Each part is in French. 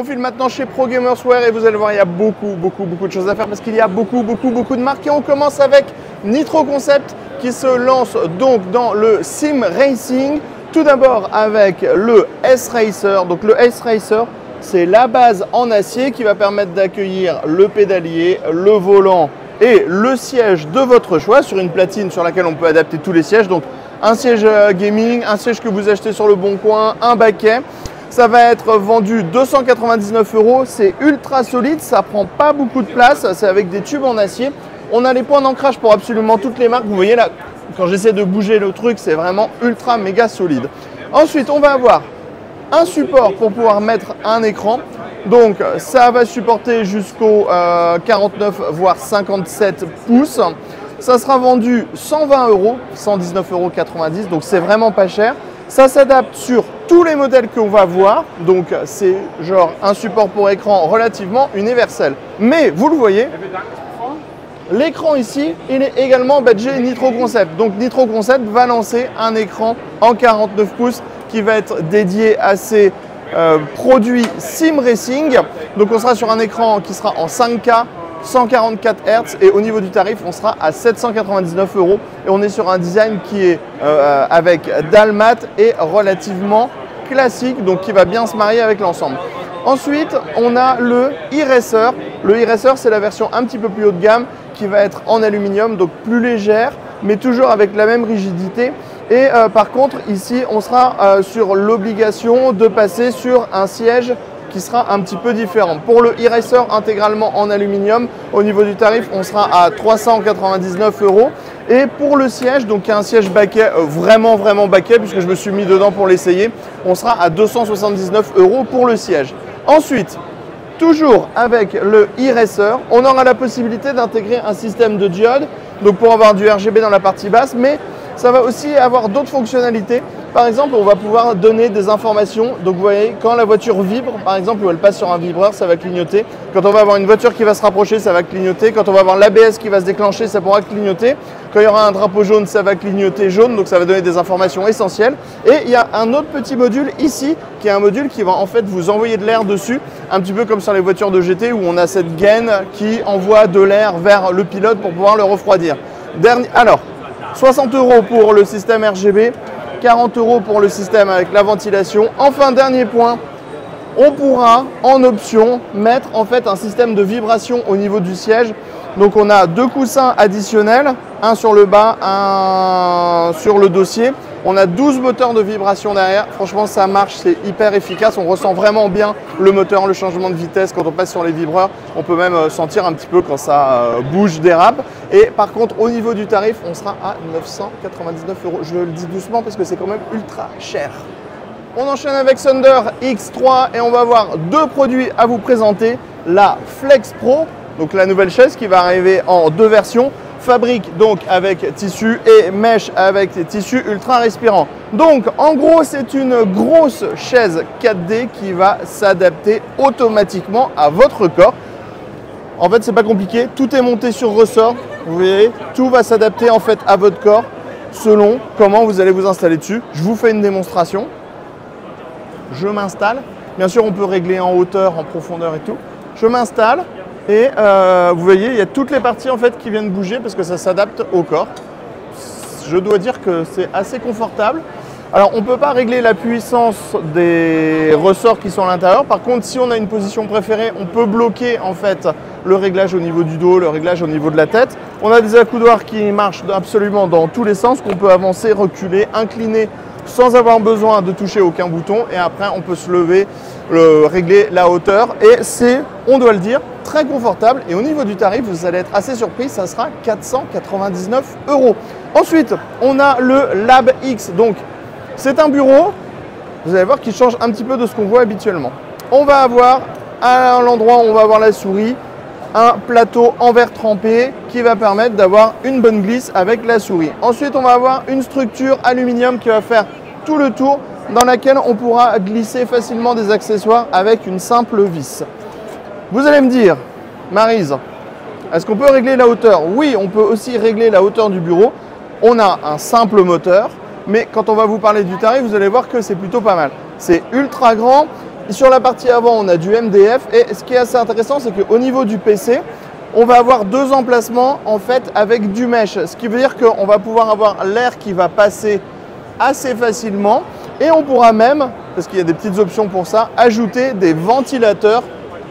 On file maintenant chez Pro Gamerswear et vous allez voir, il y a beaucoup, beaucoup, beaucoup de choses à faire parce qu'il y a beaucoup, beaucoup, beaucoup de marques. Et on commence avec Nitro Concept qui se lance donc dans le Sim Racing. Tout d'abord avec le S-Racer. Donc le S-Racer, c'est la base en acier qui va permettre d'accueillir le pédalier, le volant et le siège de votre choix sur une platine sur laquelle on peut adapter tous les sièges. Donc un siège euh, gaming, un siège que vous achetez sur le bon coin, un baquet. Ça va être vendu 299 euros. C'est ultra solide, ça prend pas beaucoup de place. C'est avec des tubes en acier. On a les points d'ancrage pour absolument toutes les marques. Vous voyez là, quand j'essaie de bouger le truc, c'est vraiment ultra méga solide. Ensuite, on va avoir un support pour pouvoir mettre un écran. Donc ça va supporter jusqu'au 49 euh, voire 57 pouces. Ça sera vendu 120 euros, 119,90 euros. Donc c'est vraiment pas cher. Ça s'adapte sur tous les modèles qu'on va voir. Donc c'est genre un support pour écran relativement universel. Mais vous le voyez, l'écran ici, il est également badgé Nitro Concept. Donc Nitro Concept va lancer un écran en 49 pouces qui va être dédié à ces euh, produits Sim Racing. Donc on sera sur un écran qui sera en 5K 144 Hz et au niveau du tarif on sera à 799 euros et on est sur un design qui est euh, avec Dalmat et relativement classique donc qui va bien se marier avec l'ensemble. Ensuite on a le e-racer. Le e-racer c'est la version un petit peu plus haut de gamme qui va être en aluminium donc plus légère mais toujours avec la même rigidité et euh, par contre ici on sera euh, sur l'obligation de passer sur un siège qui sera un petit peu différent. Pour le e-racer intégralement en aluminium, au niveau du tarif, on sera à 399 euros. Et pour le siège, donc un siège baquet euh, vraiment vraiment baquet, puisque je me suis mis dedans pour l'essayer, on sera à 279 euros pour le siège. Ensuite, toujours avec le e-racer, on aura la possibilité d'intégrer un système de diode, donc pour avoir du RGB dans la partie basse, mais ça va aussi avoir d'autres fonctionnalités par exemple, on va pouvoir donner des informations. Donc vous voyez, quand la voiture vibre, par exemple, ou elle passe sur un vibreur, ça va clignoter. Quand on va avoir une voiture qui va se rapprocher, ça va clignoter. Quand on va avoir l'ABS qui va se déclencher, ça pourra clignoter. Quand il y aura un drapeau jaune, ça va clignoter jaune, donc ça va donner des informations essentielles. Et il y a un autre petit module ici, qui est un module qui va en fait vous envoyer de l'air dessus, un petit peu comme sur les voitures de GT où on a cette gaine qui envoie de l'air vers le pilote pour pouvoir le refroidir. Dernier, alors, 60 euros pour le système RGB, 40 euros pour le système avec la ventilation. Enfin, dernier point, on pourra en option mettre en fait un système de vibration au niveau du siège. Donc on a deux coussins additionnels, un sur le bas, un sur le dossier. On a 12 moteurs de vibration derrière. Franchement, ça marche, c'est hyper efficace. On ressent vraiment bien le moteur, le changement de vitesse quand on passe sur les vibreurs. On peut même euh, sentir un petit peu quand ça euh, bouge, dérape. Et par contre, au niveau du tarif, on sera à 999 euros. Je le dis doucement parce que c'est quand même ultra cher. On enchaîne avec Thunder X3 et on va avoir deux produits à vous présenter. La Flex Pro, donc la nouvelle chaise qui va arriver en deux versions fabrique donc avec tissu et mèche avec des tissus ultra respirants. Donc en gros c'est une grosse chaise 4D qui va s'adapter automatiquement à votre corps. En fait c'est pas compliqué, tout est monté sur ressort, vous voyez, tout va s'adapter en fait à votre corps selon comment vous allez vous installer dessus. Je vous fais une démonstration. Je m'installe. Bien sûr on peut régler en hauteur, en profondeur et tout. Je m'installe, et euh, vous voyez, il y a toutes les parties en fait qui viennent bouger parce que ça s'adapte au corps. Je dois dire que c'est assez confortable. Alors on ne peut pas régler la puissance des ressorts qui sont à l'intérieur. Par contre, si on a une position préférée, on peut bloquer en fait le réglage au niveau du dos, le réglage au niveau de la tête. On a des accoudoirs qui marchent absolument dans tous les sens, qu'on peut avancer, reculer, incliner sans avoir besoin de toucher aucun bouton. Et après, on peut se lever, régler la hauteur. Et c'est, on doit le dire, très confortable. Et au niveau du tarif, vous allez être assez surpris, ça sera 499 euros. Ensuite, on a le Lab X. Donc, c'est un bureau, vous allez voir, qui change un petit peu de ce qu'on voit habituellement. On va avoir à l'endroit où on va avoir la souris, un plateau en verre trempé qui va permettre d'avoir une bonne glisse avec la souris. Ensuite, on va avoir une structure aluminium qui va faire tout le tour dans laquelle on pourra glisser facilement des accessoires avec une simple vis. Vous allez me dire, Marise, est-ce qu'on peut régler la hauteur? Oui, on peut aussi régler la hauteur du bureau. On a un simple moteur, mais quand on va vous parler du tarif, vous allez voir que c'est plutôt pas mal. C'est ultra grand. Sur la partie avant, on a du MDF. Et ce qui est assez intéressant, c'est qu'au niveau du PC, on va avoir deux emplacements en fait avec du mesh. Ce qui veut dire qu'on va pouvoir avoir l'air qui va passer assez facilement. Et on pourra même, parce qu'il y a des petites options pour ça, ajouter des ventilateurs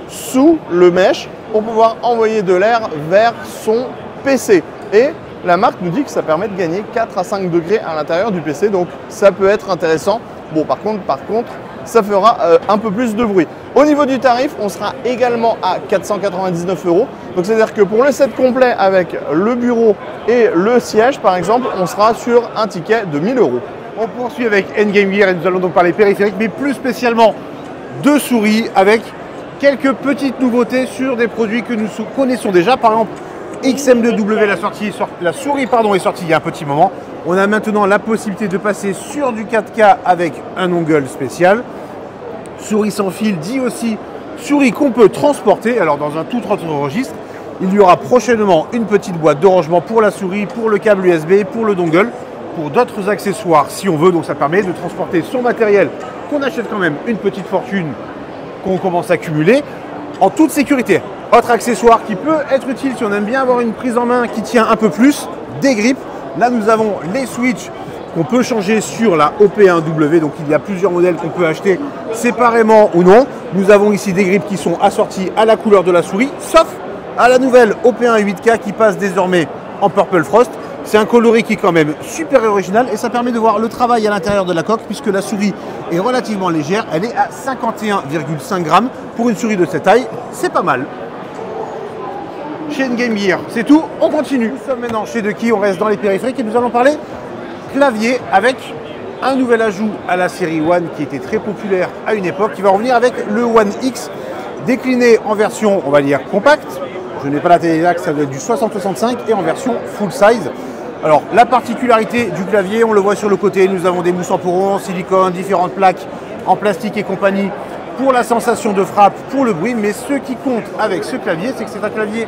sous le mesh pour pouvoir envoyer de l'air vers son PC. Et la marque nous dit que ça permet de gagner 4 à 5 degrés à l'intérieur du PC, donc ça peut être intéressant. Bon, par contre, par contre, ça fera euh, un peu plus de bruit. Au niveau du tarif, on sera également à 499 euros. Donc c'est-à-dire que pour le set complet avec le bureau et le siège, par exemple, on sera sur un ticket de 1000 euros. On poursuit avec Endgame Gear et nous allons donc parler périphérique, mais plus spécialement de souris avec quelques petites nouveautés sur des produits que nous connaissons déjà. Par exemple, XM2W, la, sortie, la souris pardon, est sortie il y a un petit moment. On a maintenant la possibilité de passer sur du 4K avec un ongle spécial. Souris sans fil dit aussi souris qu'on peut transporter. Alors dans un tout autre registre, il y aura prochainement une petite boîte de rangement pour la souris, pour le câble USB, pour le dongle, d'autres accessoires si on veut. Donc ça permet de transporter son matériel qu'on achète quand même une petite fortune qu'on commence à cumuler en toute sécurité. Autre accessoire qui peut être utile si on aime bien avoir une prise en main qui tient un peu plus, des grippes. Là, nous avons les switches qu'on peut changer sur la OP1W. Donc, il y a plusieurs modèles qu'on peut acheter séparément ou non. Nous avons ici des grippes qui sont assorties à la couleur de la souris, sauf à la nouvelle OP1 8K qui passe désormais en Purple Frost. C'est un coloris qui est quand même super original et ça permet de voir le travail à l'intérieur de la coque puisque la souris est relativement légère. Elle est à 51,5 grammes pour une souris de cette taille. C'est pas mal. Chez Game Gear, c'est tout. On continue. Nous sommes maintenant chez De qui On reste dans les périphériques et nous allons parler clavier avec un nouvel ajout à la série One qui était très populaire à une époque, qui va revenir avec le One X décliné en version, on va dire, compacte. Je n'ai pas la télé ça doit être du 60-65 et en version full size. Alors, la particularité du clavier, on le voit sur le côté, nous avons des mousses en poron, silicone, différentes plaques en plastique et compagnie pour la sensation de frappe, pour le bruit. Mais ce qui compte avec ce clavier, c'est que c'est un clavier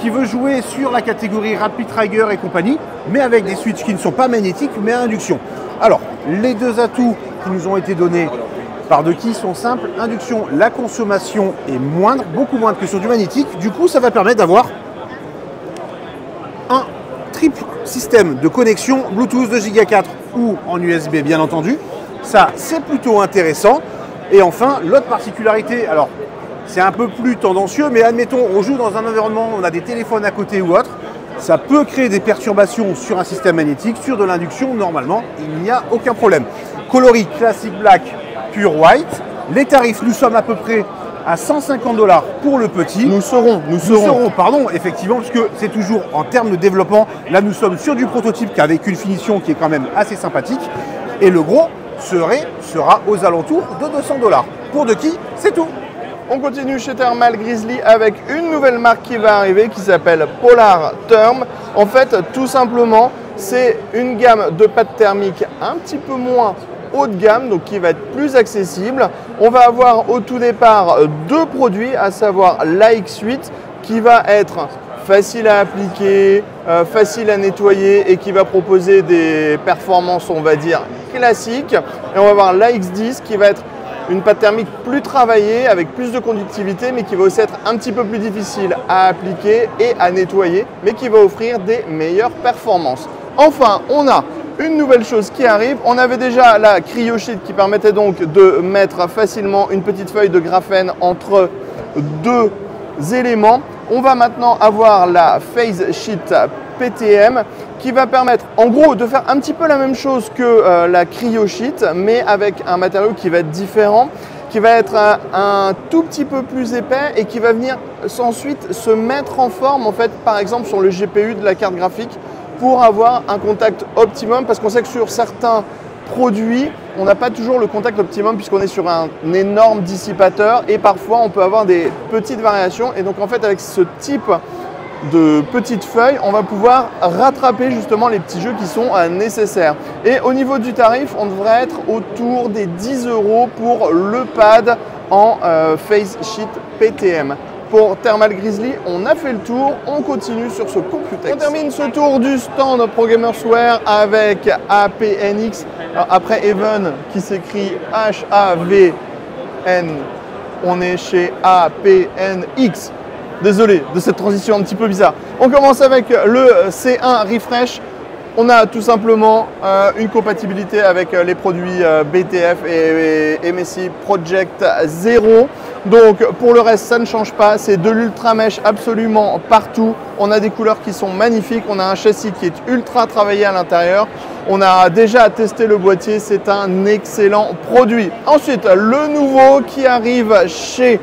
qui veut jouer sur la catégorie Rapid Trigger et compagnie, mais avec des switches qui ne sont pas magnétiques, mais à induction. Alors, les deux atouts qui nous ont été donnés par de qui sont simples. Induction, la consommation est moindre, beaucoup moindre que sur du magnétique. Du coup, ça va permettre d'avoir un triple système de connexion Bluetooth de Giga 4 ou en USB bien entendu. Ça, c'est plutôt intéressant. Et enfin, l'autre particularité, alors c'est un peu plus tendancieux, mais admettons, on joue dans un environnement, on a des téléphones à côté ou autre, ça peut créer des perturbations sur un système magnétique, sur de l'induction, normalement, il n'y a aucun problème. Coloris Classic Black Pure White, les tarifs, nous sommes à peu près à 150 dollars pour le petit. Nous serons, nous serons. Nous serons, pardon, effectivement, parce que c'est toujours en termes de développement. Là, nous sommes sur du prototype qui avec une finition qui est quand même assez sympathique. Et le gros serait, sera aux alentours de 200 dollars. Pour de qui C'est tout. On continue chez Thermal Grizzly avec une nouvelle marque qui va arriver qui s'appelle Polar Therm. En fait, tout simplement, c'est une gamme de pâtes thermiques un petit peu moins haut de gamme, donc qui va être plus accessible. On va avoir au tout départ deux produits, à savoir l'AX8 qui va être facile à appliquer, euh, facile à nettoyer et qui va proposer des performances, on va dire, classiques. Et on va avoir l'AX10 qui va être une pâte thermique plus travaillée, avec plus de conductivité, mais qui va aussi être un petit peu plus difficile à appliquer et à nettoyer, mais qui va offrir des meilleures performances. Enfin, on a une nouvelle chose qui arrive. On avait déjà la CryoSheet qui permettait donc de mettre facilement une petite feuille de graphène entre deux éléments. On va maintenant avoir la Phase Sheet PTM qui va permettre en gros de faire un petit peu la même chose que euh, la CryoSheet mais avec un matériau qui va être différent qui va être un, tout petit peu plus épais et qui va venir ensuite se mettre en forme en fait par exemple sur le GPU de la carte graphique pour avoir un contact optimum parce qu'on sait que sur certains produits, on n'a pas toujours le contact optimum puisqu'on est sur un énorme dissipateur et parfois on peut avoir des petites variations et donc en fait avec ce type de petites feuilles, on va pouvoir rattraper justement les petits jeux qui sont euh, nécessaires. Et au niveau du tarif, on devrait être autour des 10 euros pour le pad en euh, Face Sheet PTM pour Thermal Grizzly. On a fait le tour, on continue sur ce Computex. On termine ce tour du stand Pro Gamerswear avec APNX. après Even qui s'écrit H-A-V N. On est chez APNX. Désolé de cette transition un petit peu bizarre. On commence avec le C1 Refresh. On a tout simplement euh, une compatibilité avec euh, les produits euh, BTF et, MSI Project Zero. Donc pour le reste, ça ne change pas. C'est de l'ultra mesh absolument partout. On a des couleurs qui sont magnifiques. On a un châssis qui est ultra travaillé à l'intérieur. On a déjà testé le boîtier. C'est un excellent produit. Ensuite, le nouveau qui arrive chez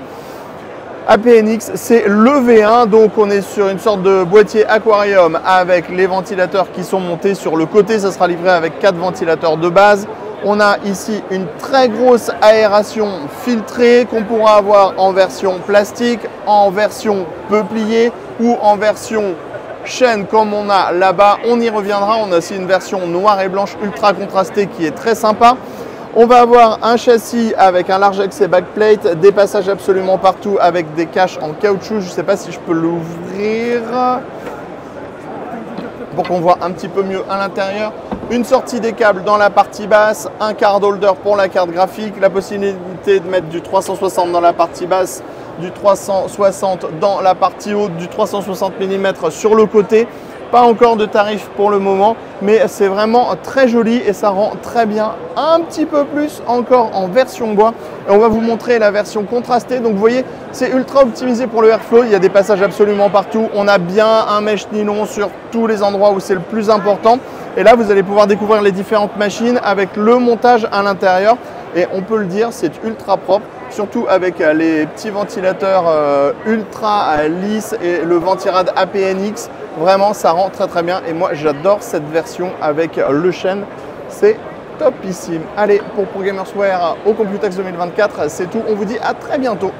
APNX, c'est le V1, donc on est sur une sorte de boîtier aquarium avec les ventilateurs qui sont montés sur le côté, ça sera livré avec quatre ventilateurs de base. On a ici une très grosse aération filtrée qu'on pourra avoir en version plastique, en version peuplier ou en version chaîne comme on a là-bas. On y reviendra, on a aussi une version noire et blanche ultra contrastée qui est très sympa. On va avoir un châssis avec un large accès backplate, des passages absolument partout avec des caches en caoutchouc. Je ne sais pas si je peux l'ouvrir pour qu'on voit un petit peu mieux à l'intérieur. Une sortie des câbles dans la partie basse, un card holder pour la carte graphique, la possibilité de mettre du 360 dans la partie basse, du 360 dans la partie haute, du 360 mm sur le côté. Pas encore de tarif pour le moment, mais c'est vraiment très joli et ça rend très bien un petit peu plus encore en version bois. Et on va vous montrer la version contrastée. Donc vous voyez, c'est ultra optimisé pour le airflow. Il y a des passages absolument partout. On a bien un mesh nylon sur tous les endroits où c'est le plus important. Et là, vous allez pouvoir découvrir les différentes machines avec le montage à l'intérieur. Et on peut le dire, c'est ultra propre surtout avec les petits ventilateurs euh, ultra lisses et le ventirad APNX. Vraiment, ça rend très très bien. Et moi, j'adore cette version avec le chêne. C'est topissime. Allez, pour ProGamersWare au Computex 2024, c'est tout. On vous dit à très bientôt.